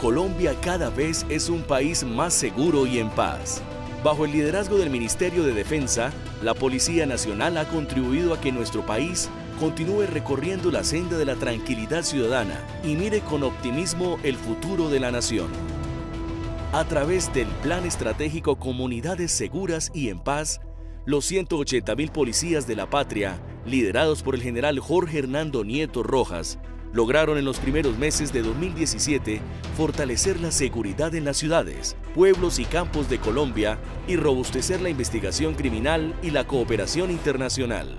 Colombia cada vez es un país más seguro y en paz. Bajo el liderazgo del Ministerio de Defensa, la Policía Nacional ha contribuido a que nuestro país continúe recorriendo la senda de la tranquilidad ciudadana y mire con optimismo el futuro de la nación. A través del Plan Estratégico Comunidades Seguras y en Paz, los 180 mil policías de la patria, liderados por el general Jorge Hernando Nieto Rojas, lograron en los primeros meses de 2017 fortalecer la seguridad en las ciudades, pueblos y campos de Colombia y robustecer la investigación criminal y la cooperación internacional.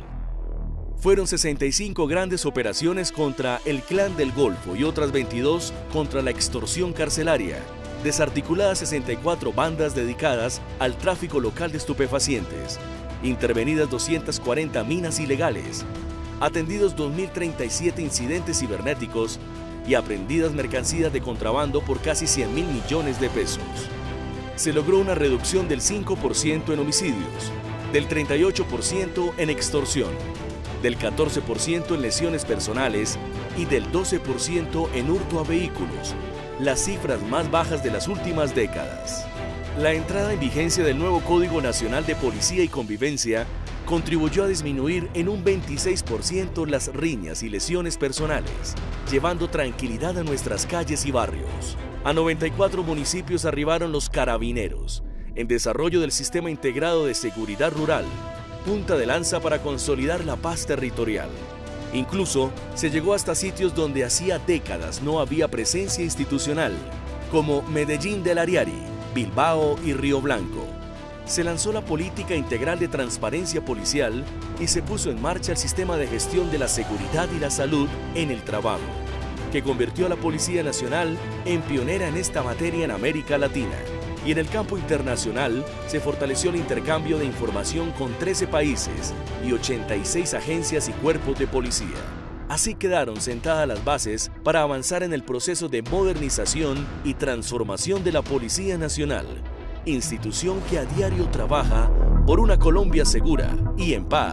Fueron 65 grandes operaciones contra el Clan del Golfo y otras 22 contra la extorsión carcelaria, desarticuladas 64 bandas dedicadas al tráfico local de estupefacientes, intervenidas 240 minas ilegales, atendidos 2.037 incidentes cibernéticos y aprendidas mercancías de contrabando por casi 100 mil millones de pesos. Se logró una reducción del 5% en homicidios, del 38% en extorsión, del 14% en lesiones personales y del 12% en hurto a vehículos, las cifras más bajas de las últimas décadas. La entrada en vigencia del nuevo Código Nacional de Policía y Convivencia contribuyó a disminuir en un 26% las riñas y lesiones personales, llevando tranquilidad a nuestras calles y barrios. A 94 municipios arribaron los carabineros, en desarrollo del Sistema Integrado de Seguridad Rural, punta de lanza para consolidar la paz territorial. Incluso se llegó hasta sitios donde hacía décadas no había presencia institucional, como Medellín del Ariari, Bilbao y Río Blanco. Se lanzó la política integral de transparencia policial y se puso en marcha el sistema de gestión de la seguridad y la salud en el trabajo, que convirtió a la Policía Nacional en pionera en esta materia en América Latina y en el campo internacional se fortaleció el intercambio de información con 13 países y 86 agencias y cuerpos de policía. Así quedaron sentadas las bases para avanzar en el proceso de modernización y transformación de la Policía Nacional, institución que a diario trabaja por una Colombia segura y en paz.